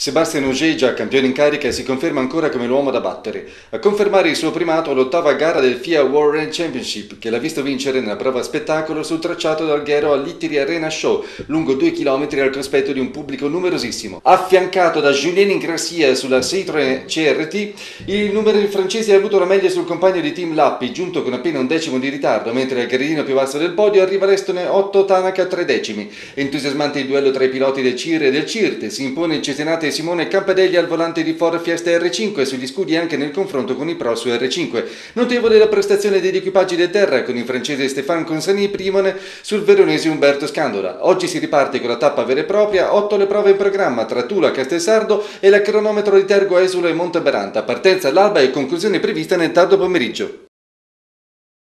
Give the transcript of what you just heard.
Sebastian Ogier, già campione in carica, si conferma ancora come l'uomo da battere. A confermare il suo primato l'ottava gara del FIA World Championship, che l'ha visto vincere nella prova spettacolo sul tracciato d'Alghero all'Ittiri Arena Show, lungo due chilometri al cospetto di un pubblico numerosissimo. Affiancato da Julien Ingrassia sulla Citroën CRT, il numero francese ha avuto la meglio sul compagno di team Lappi, giunto con appena un decimo di ritardo, mentre al gradino più basso del podio arriva l'estone 8 Tanaka a tre decimi. Entusiasmante il duello tra i piloti del CIR e del CIRT, si impone il Cesenate Simone Campadegli al volante di Ford Fiesta R5 sugli scudi anche nel confronto con i Pro su R5. Notevole la prestazione degli equipaggi del terra con il francese Stéphane Consani primone sul veronese Umberto Scandola. Oggi si riparte con la tappa vera e propria, 8 le prove in programma tra Tula, Castelsardo e la cronometro di Tergo, Esulo e Monteberanta. Partenza all'alba e conclusione prevista nel tardo pomeriggio.